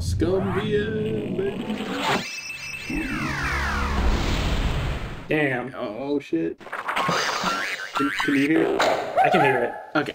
Scum VM, baby. Damn. Oh, shit. Can, can you hear it? I can hear it. Okay.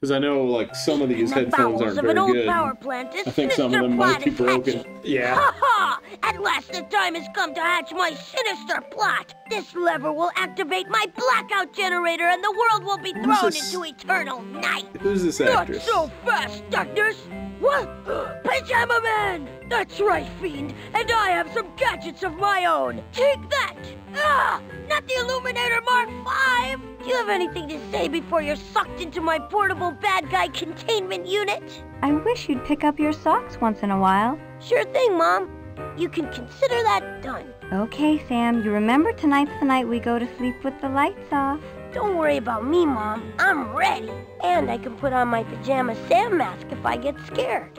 Because I know, like, some of these the headphones bowels aren't very old good. power plant, this I think some of sinister them might plot be broken. hatching. Yeah. Ha ha! At last the time has come to hatch my sinister plot. This lever will activate my blackout generator and the world will be Who's thrown this? into eternal night. Who's this actress? Not so fast, Darkness! What? Pajama Man! That's right, Fiend, and I have some gadgets of my own. Take that! Ah! Not the Illuminator Mark V! Do you have anything to say before you're sucked into my portable bad guy containment unit? I wish you'd pick up your socks once in a while. Sure thing, Mom. You can consider that done. Okay, Sam, you remember tonight's the night we go to sleep with the lights off. Don't worry about me, Mom. I'm ready. And I can put on my pajama Sam mask if I get scared.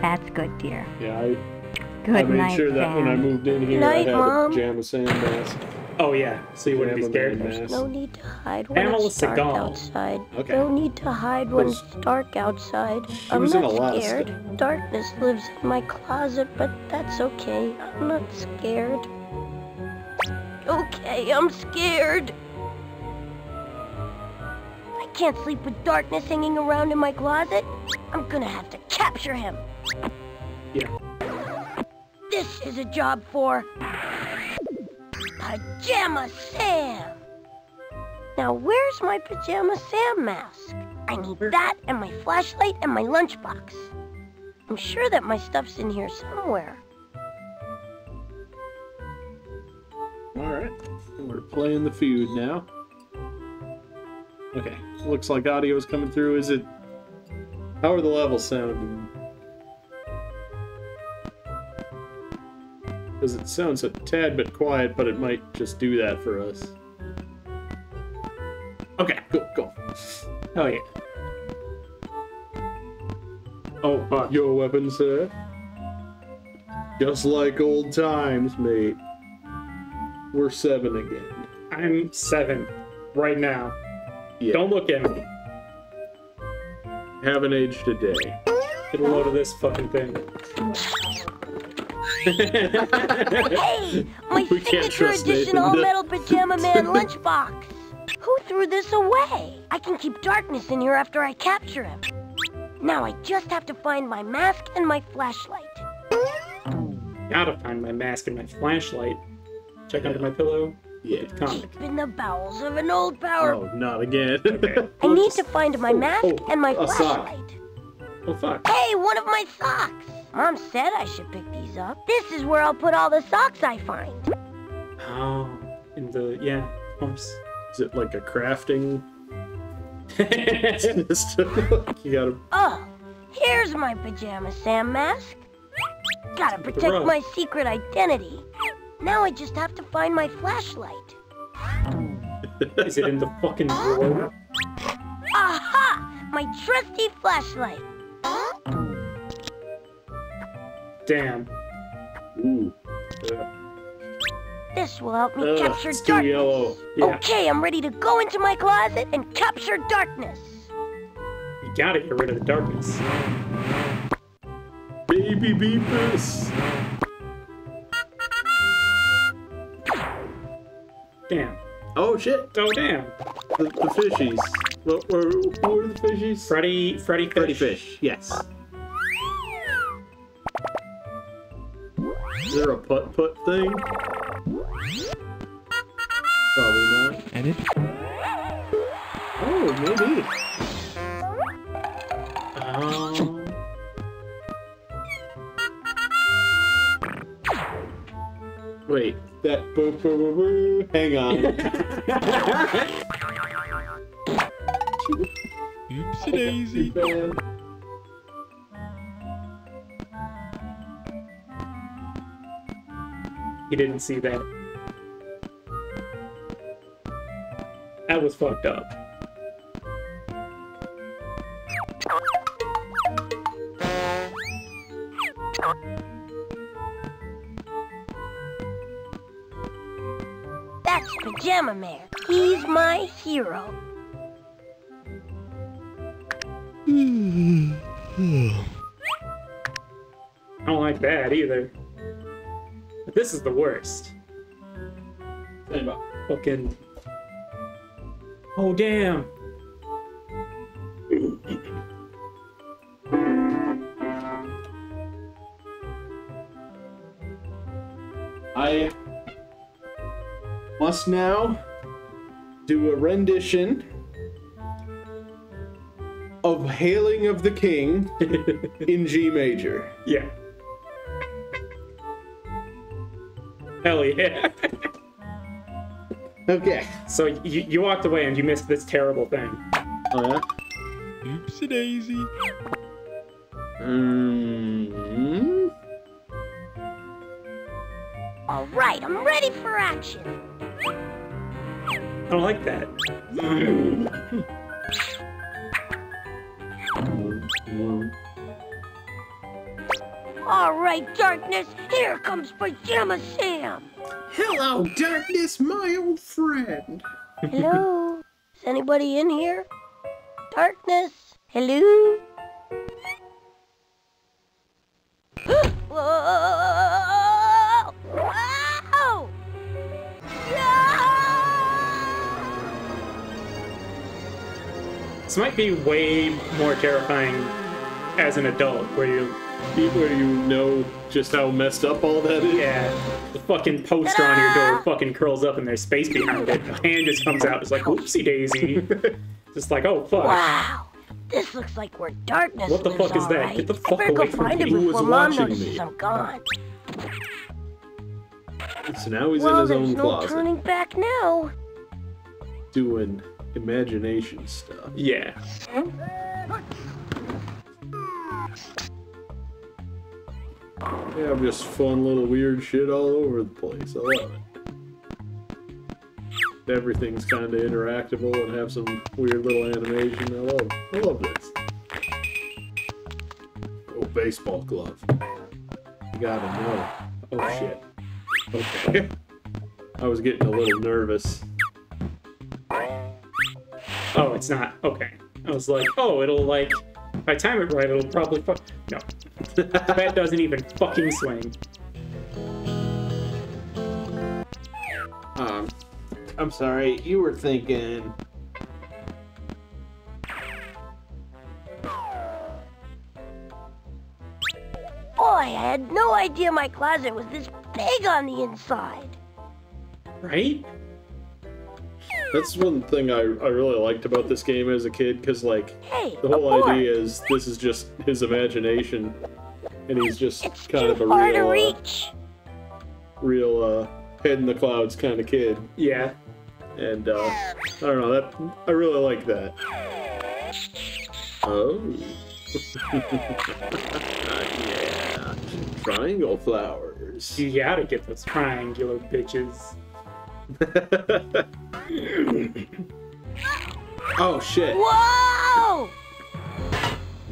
That's good, dear. Yeah, I, Good I made night, sure that Sam. when I moved in here, Night, I had Mom. a pajama Sam mask. Oh yeah. So you wouldn't be scared. man mask. No need to hide when Pamela it's dark Segal. outside. Okay. No need to hide when it's dark outside. She I'm not scared. Darkness lives in my closet, but that's okay. I'm not scared. Okay, I'm scared. Can't sleep with darkness hanging around in my closet. I'm gonna have to capture him. Yeah. This is a job for Pajama Sam. Now, where's my Pajama Sam mask? I need that and my flashlight and my lunchbox. I'm sure that my stuff's in here somewhere. Alright. We're playing the feud now. Okay. Looks like audio is coming through. Is it. How are the levels sounding? Because it sounds a tad bit quiet, but it might just do that for us. Okay, go, go. Oh yeah. Oh, Fuck. your weapon, sir. Just like old times, mate. We're seven again. I'm seven right now. Yeah. Don't look at me. Haven't aged a day. Get a load of this fucking thing. Hey, my We can't signature trust edition all-metal Pajama Man lunchbox. Who threw this away? I can keep darkness in here after I capture him. Now I just have to find my mask and my flashlight. Gotta find my mask and my flashlight. Check under my pillow. Yeah. Look comic. Deep in the bowels of an old power. Oh, not again. Okay. I need to find my oh, mask oh, and my a sock. flashlight. Oh fuck. Hey, one of my socks. Mom said I should pick these up. This is where I'll put all the socks I find. Oh, in the yeah, of course. Is it like a crafting? you gotta. Oh, here's my pajama Sam mask. Gotta protect rug. my secret identity. Now I just have to find my flashlight. Is it in the fucking drawer? Aha! My trusty flashlight. Damn. Ooh. This will help me Ugh, capture it's too darkness. yellow. Yeah. Okay, I'm ready to go into my closet and capture darkness. You gotta get rid of the darkness. Baby Beepus. Damn. Oh shit! Oh damn. The, the fishies. What were, who were the fishies? Freddy, Freddy Fish. Freddy Fish. Yes. Is there a putt putt thing? Probably not. Edit. Oh, maybe. That boo boo boo boo. Hang on. Oopsie daisy. Man. He didn't see that. That was fucked up. That's Pajama Man. He's my hero. I don't like that either. But this is the worst. Fucking. Oh damn. Must now do a rendition of Hailing of the King in G major. yeah. Hell yeah. Okay. so you, you walked away and you missed this terrible thing. Oh yeah? Oopsie daisy. Mm, All right, I'm ready for action. I don't like that. All right, darkness, here comes Pajama Sam. Hello, darkness, my old friend. Hello? Is anybody in here? Darkness? Hello? This might be way more terrifying as an adult, where you, Where you know just how messed up all that is. yeah, the fucking poster on your door fucking curls up and there's space behind it. A hand just comes out. It's like, oopsie daisy. just like, oh fuck. Wow! This looks like where darkness What the lives, fuck is that? right. Get the I fuck better go away from find me. it Who was watching me? I'm gone. So now he's well, in his there's own no closet turning back now. doing imagination stuff. Yeah. Yeah, just fun little weird shit all over the place. I love it. Everything's kind of interactable and have some weird little animation. I love, I love this. Oh, baseball glove. You gotta know. Oh shit. Okay. I was getting a little nervous. Oh, it's not. Okay. I was like, oh, it'll like, if I time it right, it'll probably fuck. No. that doesn't even fucking swing. Um, I'm sorry, you were thinking. Boy, I had no idea my closet was this big on the inside. Right? That's one thing I, I really liked about this game as a kid, because, like, Hey, the whole board. idea is this is just his imagination, and he's just It's kind of a far to real, uh, real uh, head in the clouds kind of kid. Yeah. And uh, I don't know that I really like that. Oh, yeah, triangle flowers. You gotta get those triangular bitches. oh shit! Whoa!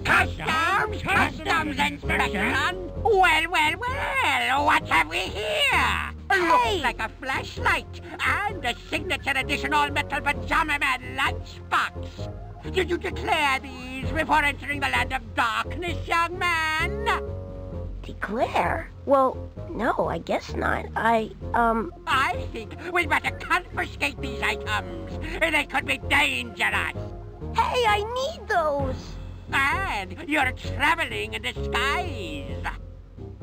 Customs, customs inspection. Well, well, well, what have we here? Hey! Looks like a flashlight and a signature edition all-metal pajama man lunchbox. Did you declare these before entering the land of darkness, young man? Declare? Well, no, I guess not. I, um, I think we'd better confiscate these items. They could be dangerous. hey, I need those! And you're traveling in disguise.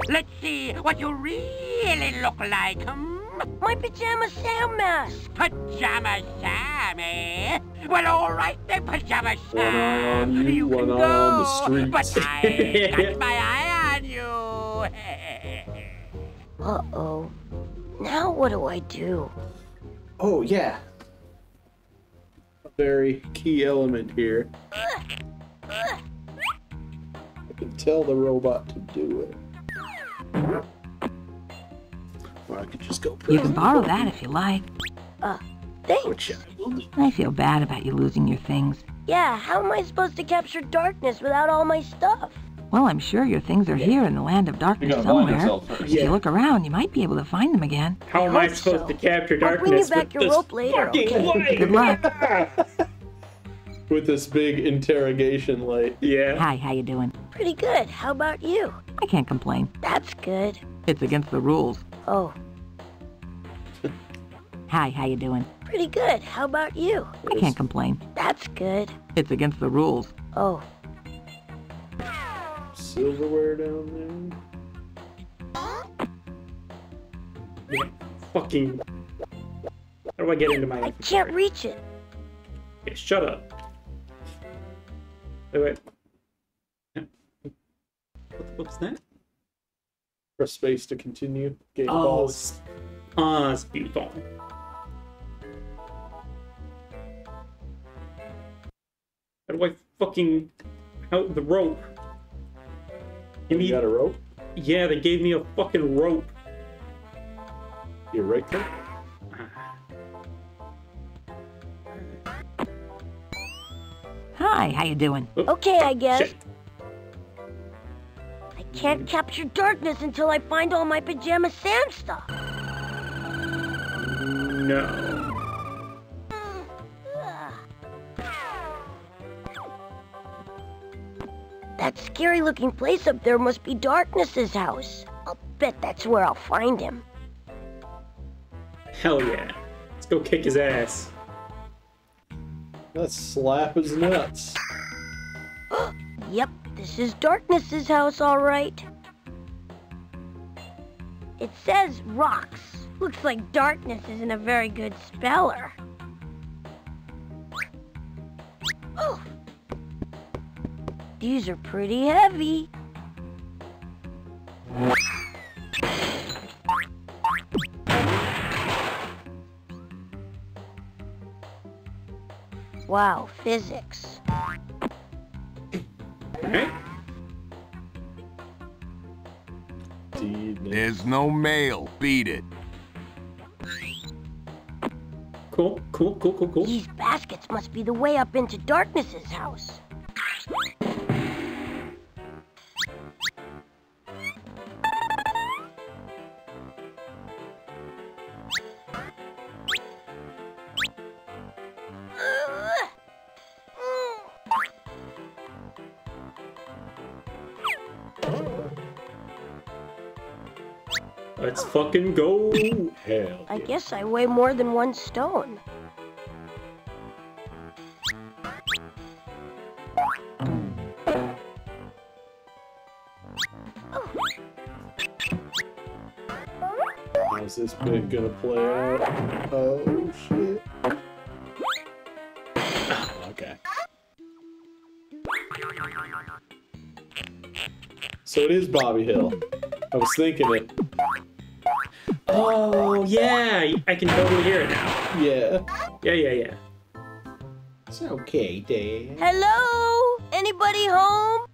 Let's see what you really look like, hmm? My pajama Sam mask! Pajama Sammy. Well, all right then, Pajama One eye Sam. on you, can go, eye on the but. I got my eye on you. Uh-oh. Now what do I do? Oh yeah. A very key element here. I can tell the robot to do it. Or I could just go. You can borrow that if you like. Uh, Thanks. Which I will do. I feel bad about you losing your things. Yeah, how am I supposed to capture darkness without all my stuff? Well, I'm sure your things are here in the land of darkness somewhere. yourself first. If you look around, you might be able to find them again. How am I supposed so. to capture darkness? I'll bring you darkness back with your this rope later, fucking okay? light? Good luck. With this big interrogation light. Yeah. Hi, how you doing? Pretty good. How about you? I can't complain. That's good. It's against the rules. Oh, Hi, how you doing? pretty good. How about you? I can't complain. That's good. It's against the rules. Oh, Silverware down Yeah. Fucking. How do I get into my I inventory? can't reach it. Okay, shut up. Wait, wait. What, what's that? Press space to continue. Game Oh, pause. it's, ah, it's beautiful. How do I fucking out the rope? Give You got a rope? yeah, they gave me a fucking rope. You're right there. Hi, how you doing? Okay, I guess. Shit. I can't capture darkness until I find all my pajama Sam stuff. No. That scary looking place up there must be Darkness's house. I'll bet that's where I'll find him. Hell yeah. Let's go kick his ass. Let's slap his nuts. Yep, this is Darkness's house, all right. It says rocks. Looks like Darkness isn't a very good speller. These are pretty heavy. Wow, physics. Alright. There's no mail. Beat it. Cool, cool, cool, cool, cool. These baskets must be the way up into Darkness's house. Let's fucking go. Hell. I guess I weigh more than one stone. How's this bit gonna play out? Oh shit. Okay. So it is Bobby Hill. I was thinking it. Oh, yeah. I can totally hear it now. Yeah. Yeah, yeah, yeah. It's okay, Dad. Hello? Anybody home?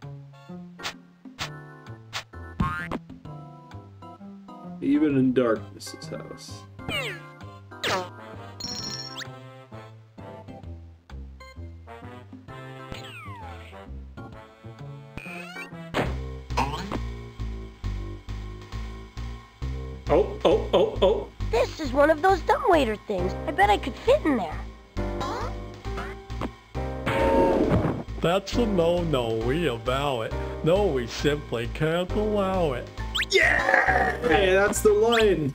Even in darkness, darkness's house. Oh, oh, oh, oh. This is one of those dumbwaiter things. I bet I could fit in there. That's a no-no. We avow it. No, we simply can't allow it. Yeah! Hey, that's the line.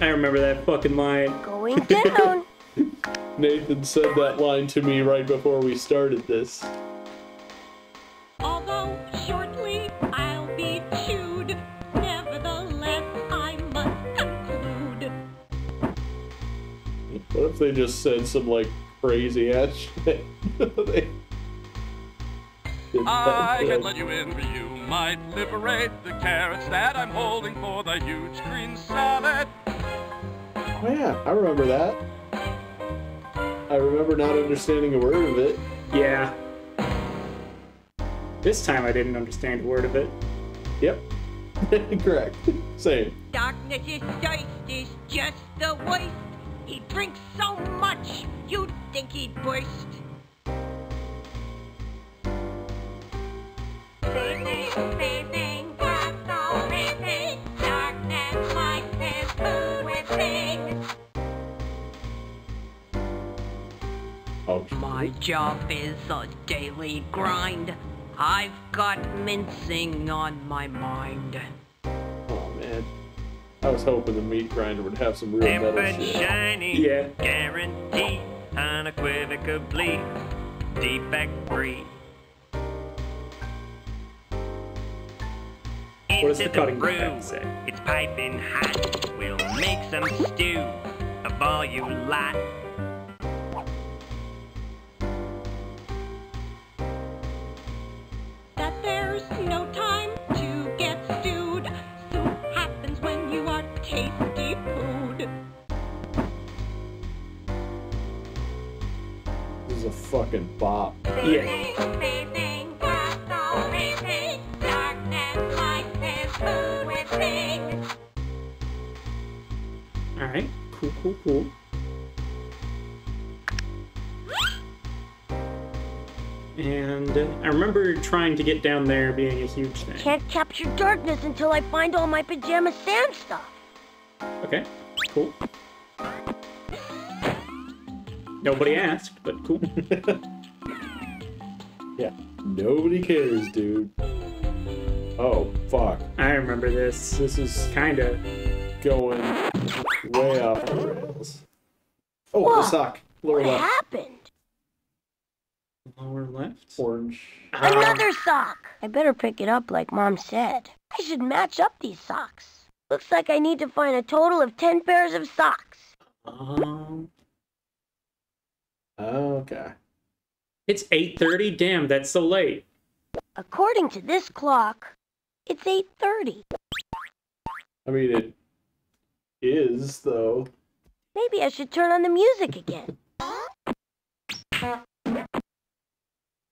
I remember that fucking line. Going down. Nathan said that line to me right before we started this. They just said some like crazy ass shit? They I can let you in, but you might liberate the carrots that I'm holding for the huge green salad. Oh yeah, I remember that. I remember not understanding a word of it. Yeah. This time I didn't understand a word of it. Yep. Correct. Same. Darkness's thirst is just the worst. He drinks so much, you'd think he'd burst. Bathing, bathing, got so bathing. Darkness likes his food with things. My job is a daily grind. I've got mincing on my mind. I was hoping the meat grinder would have some real metal Tempered shit. shiny, Yeah. guaranteed, unequivocally, defect free. What does the cutting brew, say? It's piping hot. We'll make some stew of all you lot. Me. All right. Cool, cool, cool. And uh, I remember trying to get down there being a huge thing. Can't capture darkness until I find all my pajama Sam stuff. Okay, cool. Nobody asked, but cool. Yeah. Nobody cares, dude. Oh, fuck. I remember this. This is Kinda. going way off the rails. Oh, Whoa. the sock. Lower What left. happened? Lower left. Orange. Another sock. I better pick it up like Mom said. I should match up these socks. Looks like I need to find a total of 10 pairs of socks. Um, Okay. It's 8:30. Damn, that's so late. According to this clock, it's 8:30. I mean, it is, though. Maybe I should turn on the music again.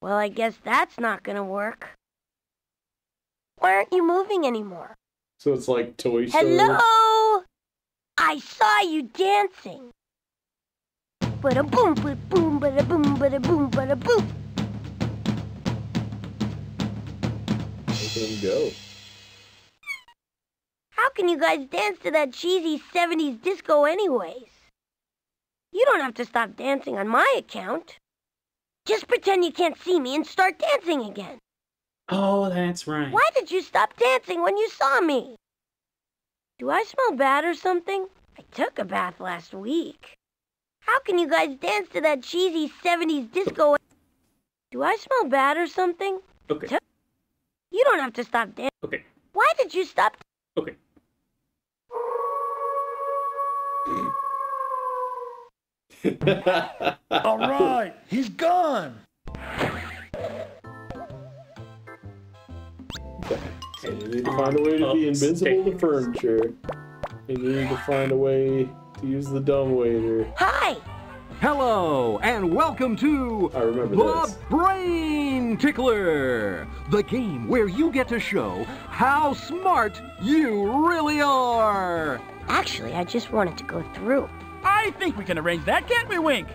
Well, I guess that's not gonna work. Why aren't you moving anymore? So it's like Toy Story. Hello? I saw you dancing. Bada boom, bada boom, bada boom, bada boom, bada boom. Look at him go. How can you guys dance to that cheesy 70s disco anyways? You don't have to stop dancing on my account. Just pretend you can't see me and start dancing again. Oh, that's right. Why did you stop dancing when you saw me? Do I smell bad or something? I took a bath last week. How can you guys dance to that cheesy 70s disco? Do I smell bad or something? Okay. You don't have to stop dancing. Okay. Why did you stop? Okay. All right, he's gone. So you need to find a way to be oh, invisible to furniture. And you need to find a way to use the dumb waiter. Hi! Hello, and welcome to I remember the this. Brain Tickler, the game where you get to show how smart you really are. Actually, I just wanted to go through. I think we can arrange that, can't we, Wink?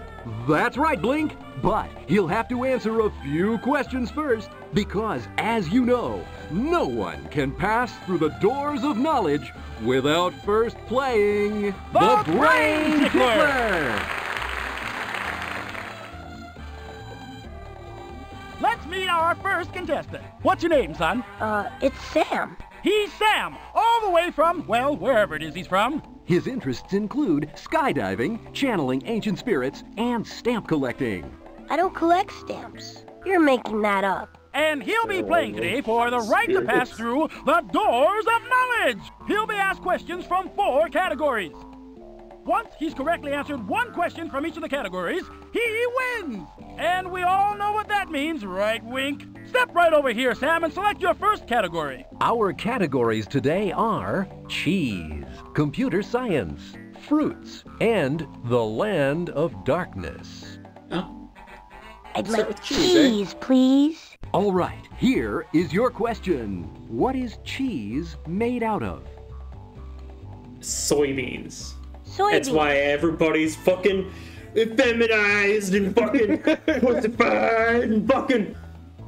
That's right, Blink. But he'll have to answer a few questions first, because as you know, no one can pass through the doors of knowledge without first playing The Brain Tickler. Let's meet our first contestant. What's your name, son? Uh, it's Sam. He's Sam, all the way from, well, wherever it is he's from. His interests include skydiving, channeling ancient spirits, and stamp collecting. I don't collect stamps. You're making that up. And he'll be playing today for the right to pass through the doors of knowledge. He'll be asked questions from four categories. Once he's correctly answered one question from each of the categories, he wins. And we all know what that means, right, Wink? Step right over here, Sam, and select your first category. Our categories today are cheese, computer science, fruits, and the land of darkness. I'd like with cheese, eh? cheese, please. All right, here is your question. What is cheese made out of? soybeans. Soybeans. That's why everybody's fucking effeminized and fucking pussified and fucking.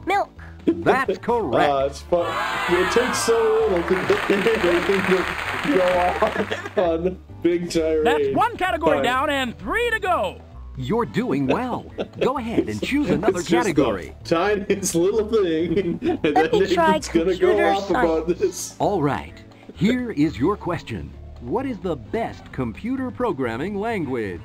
Milk. That's correct. Uh, it's fun. It takes so little to get anything to go off on big tirade. That's one category Fine. down and three to go. You're doing well. Go ahead and choose another It's just the category. Tiniest little thing, and then me try Nathan's gonna go computer off about science. this. All right. Here is your question. What is the best computer programming language?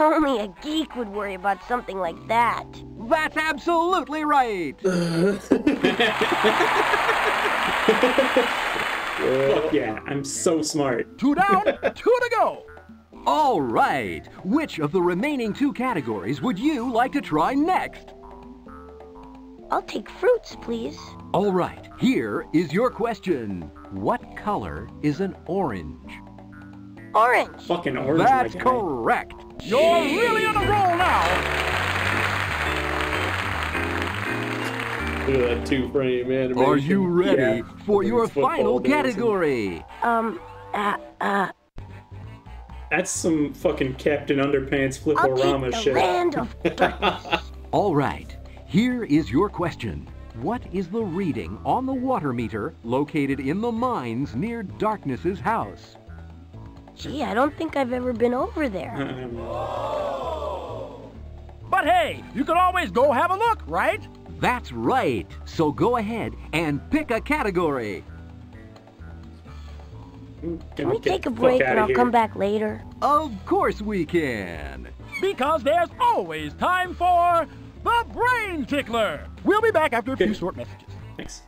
Only a geek would worry about something like that. That's absolutely right. Fuck yeah, I'm so smart. Two down, two to go. All right. Which of the remaining two categories would you like to try next? I'll take fruits, please. All right. Here is your question. What color is an orange? Orange. Fucking orange. That's my guy. correct. You're really on a roll now. Look at that two frame animation. Are you ready Yeah. for your final category? Um, uh, uh, That's some fucking Captain Underpants I'll Flip-O-Rama the shit. land of. All right. Here is your question. What is the reading on the water meter located in the mines near Darkness's house? Gee, I don't think I've ever been over there. But hey, you can always go have a look, right? That's right. So go ahead and pick a category. Can we take a break and I'll come back later? Of course we can. Because there's always time for the Brain Tickler. We'll be back after a few short messages. Thanks.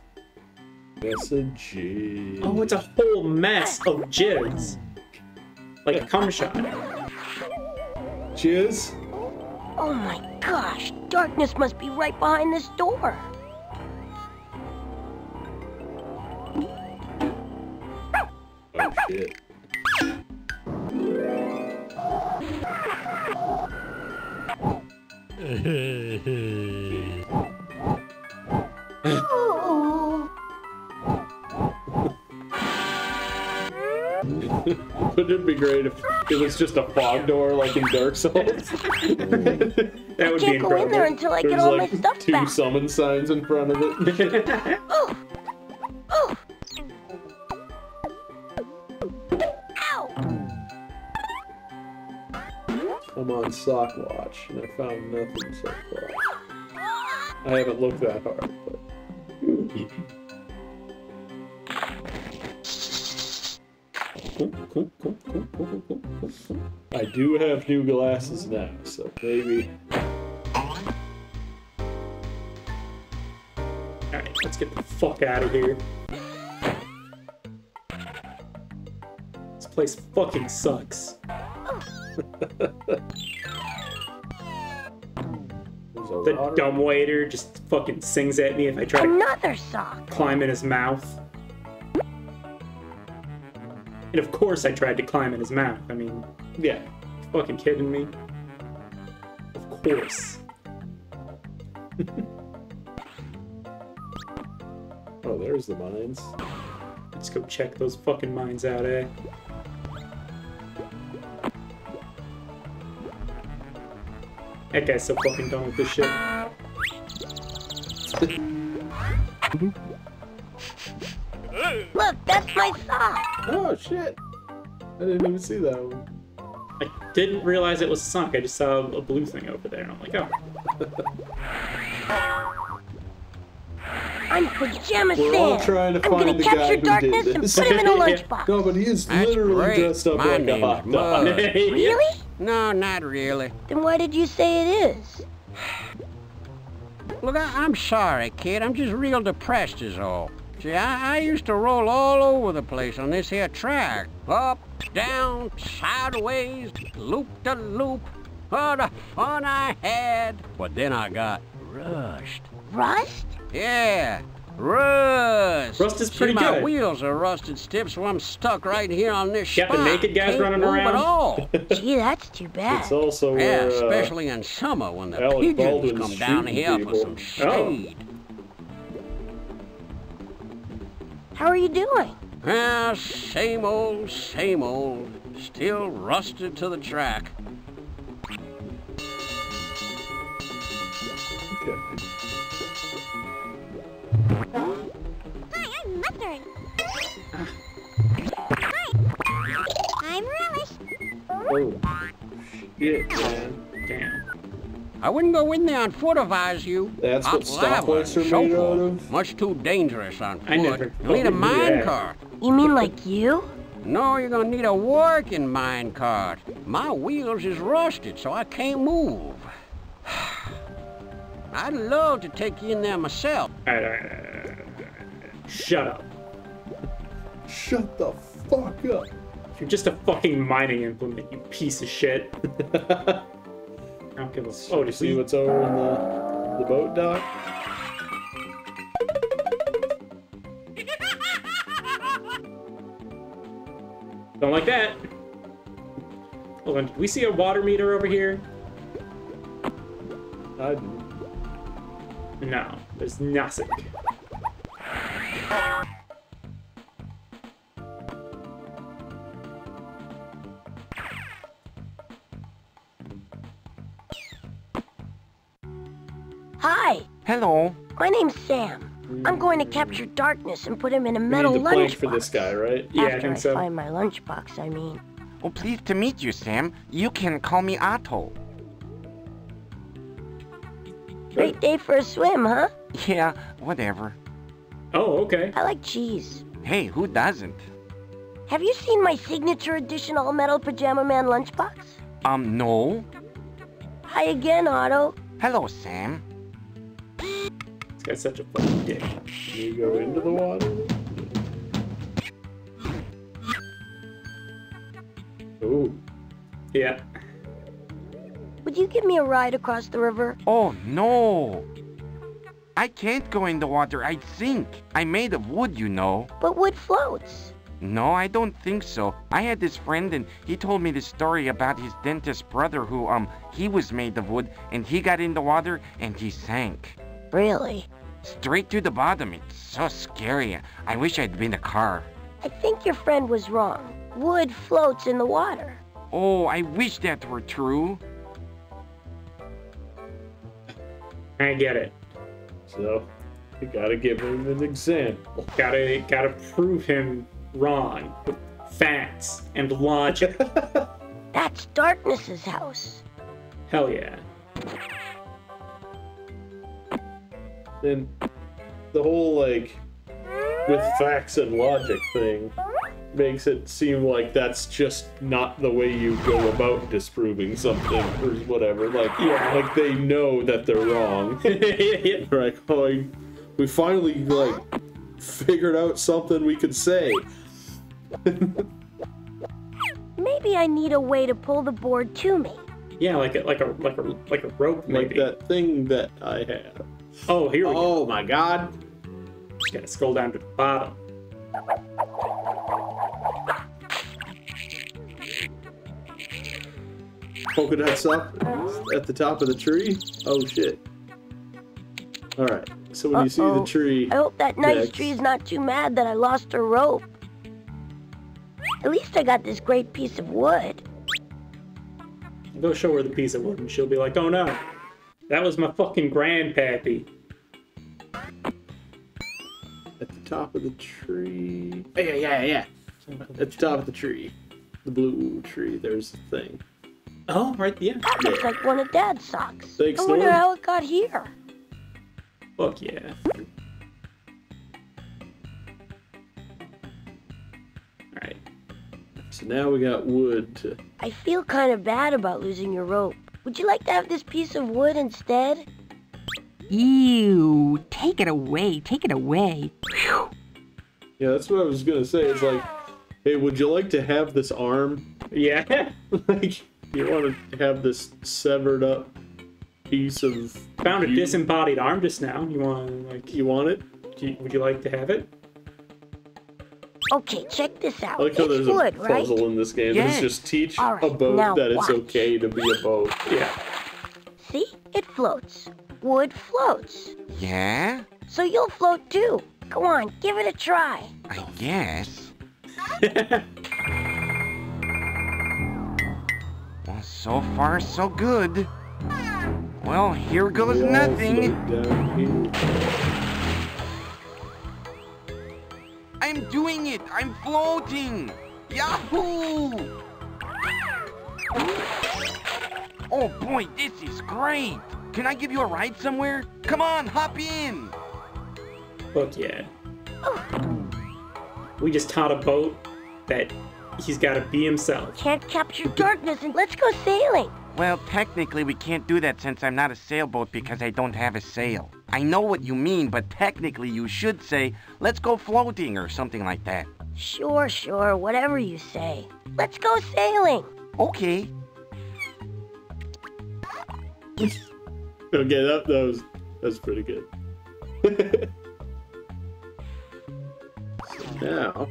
Messages. Oh, it's a whole mess of jizz. Like a cum shot. Jizz? Oh my gosh, darkness must be right behind this door. Oh shit. Wouldn't it be great if it was just a fog door like in Dark Souls? That would be Can't go in there until I get There's all like my stuff two back. summon signs in front of it. Oh! Sock watch and I found nothing so far. I haven't looked that hard, but. I do have new glasses now, so maybe. Alright, let's get the fuck out of here. This place fucking sucks. There's a The dumb waiter just fucking sings at me if I try to sock. climb in his mouth. And of course I tried to climb in his mouth. I mean, Yeah. fucking kidding me? Of course. Oh, there's the mines. Let's go check those fucking mines out, eh? That guy's so fucking done with this shit. Look, that's my sock. Oh shit! I didn't even see that one. I didn't realize it was a sock. I just saw a blue thing over there, and I'm like, oh. I'm Pajama We're all trying to I'm gonna find the guy capture who darkness did and put him in a Yeah. lunchbox. No, but he is That's literally great. dressed up My like a name's hot dog. Really? No, not really. Then why did you say it is? Look, I, I'm sorry, kid. I'm just real depressed is all. See, I, I used to roll all over the place on this here track. Up, down, sideways, loop-de-loop. What a fun I had. But then I got rushed. Rust? Yeah, rust. Rust is See, pretty my good. wheels are rusted stiff, so I'm stuck right here on this Got the naked guys Can't running move around? At all. Gee, that's too bad. It's also Yeah, where uh, especially in summer when the Alec pigeons Baldwin's come down shooting here for people. some Oh. shade. How are you doing? Ah, same old, same old. Still rusted to the track. I'm Hi. I'm Relish. oh shit, man. Damn. I wouldn't go in there on foot if I was you. That's Hot what lava stoplights are so made out of? Much too dangerous on foot. I never You'll need a fucking mine that. cart. You mean like you? No, you're gonna need a working mine cart. My wheels is rusted, so I can't move. I'd love to take you in there myself. Shut up. Shut the fuck up. You're just a fucking mining implement, you piece of shit. I don't give a. Oh, did See what's over in the the boat dock? Don't like that. Hold on. Did we see a water meter over here? I No, there's nothing. Hi, Hello. my name's Sam. I'm going to capture darkness and put him in a we metal need the plank lunchbox. for this guy, right? Yeah, I After think so. find my lunchbox, I mean. Well, pleased to meet you, Sam. You can call me Otto. Great day for a swim, huh? Yeah, whatever. Oh, okay. I like cheese. Hey, who doesn't? Have you seen my signature edition all metal Pajama Man lunchbox? Um, no. Hi again, Otto. Hello, Sam. This guy's such a fucking dick. You go into the water. Ooh. Yeah. Would you give me a ride across the river? Oh, no. I can't go in the water. I'd sink. I made of wood, you know. But wood floats. No, I don't think so. I had this friend and he told me this story about his dentist brother who, um, he was made of wood and he got in the water and he sank. Really? Straight to the bottom. It's so scary. I wish I'd been a car. I think your friend was wrong. Wood floats in the water. Oh, I wish that were true. I get it. So you gotta give him an example. Gotta gotta prove him wrong with facts and logic. That's Darkness's house. Hell yeah. Then the whole like with facts and logic thing makes it seem like that's just not the way you go about disproving something or whatever. Like Yeah. like they know that they're wrong. yeah. like, oh, we finally like figured out something we could say. Maybe I need a way to pull the board to me. Yeah, like a like a like a like a rope maybe. Like maybe. that thing that I have. Oh, here we go. Oh my god. Just gotta scroll down to the bottom. Polka dots up at the top of the tree. Oh shit. Alright. So when you see the tree I hope that nice Next. tree's not too mad that I lost her rope. At least I got this great piece of wood. Go show her the piece of wood and she'll be like, oh no. That was my fucking grandpappy. at the top of the tree. Yeah, yeah, yeah. At the top of the tree. The blue tree, there's the thing. Oh, right, yeah. That looks like one of Dad's socks. Thanks, I wonder Norm. how it got here. Fuck yeah. Alright. So now we got wood to I feel kind of bad about losing your rope. Would you like to have this piece of wood instead? Ew. Take it away. Take it away. Yeah, that's what I was gonna say. It's like, hey, would you like to have this arm? Yeah. like, you want to have this severed up piece of. Found a you- disembodied arm just now. You want like You want it? do you- would you like to have it? Okay, check this out. I like how there's wood, a right? puzzle in this game. Yes. It's just teach All right, a boat now that it's watch. okay to be a boat. Yeah. See? It floats. Wood floats. Yeah? So you'll float too. Go on, give it a try. I guess. Well, so far, so good. Well, here goes We all nothing. I'm doing it! I'm floating! Yahoo! Oh boy, this is great. Can I give you a ride somewhere? Come on, hop in. Fuck yeah. We just taught a boat that he's got to be himself. Can't capture darkness and let's go sailing. Well, technically, we can't do that since I'm not a sailboat because I don't have a sail. I know what you mean, but technically, you should say, let's go floating or something like that. Sure, sure, whatever you say. Let's go sailing. Okay. Okay, that, that was that's pretty good. so now